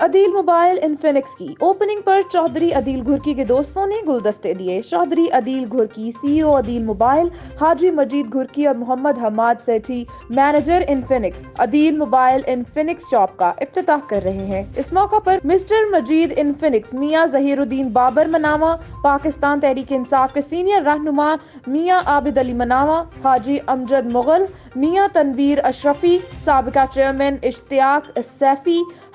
عدیل mobile Infinix کی opening پر چودھری عدیل گھرکی کے دوستوں نے گلدستے دیے۔ چودھری عدیل گھرکی سی او عدیل موبائل، حاجی مجید گھرکی اور Muhammad Hammad Sethi manager Infinix. Adeel mobile Infinix shop کا افتتاح کر رہے ہیں۔ اس موقع پر مسٹر مجید انفینکس، میاں ظہیر الدین بابر مناوا۔ پاکستان تحریک انصاف کے سینئر رہنما، میاں عابد علی مناوا۔ حاجی امجد مغل، میاں تنویر اشرفی۔ سابقہ چیئرمین اشتیاق Saifi.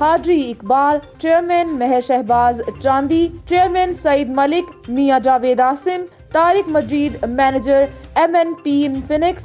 Haji Iqbal, chairman Mehar Shahbaz Chandi, chairman Saeed Malik, Mian Javed Asim, Tariq Majeed manager M N P Infinix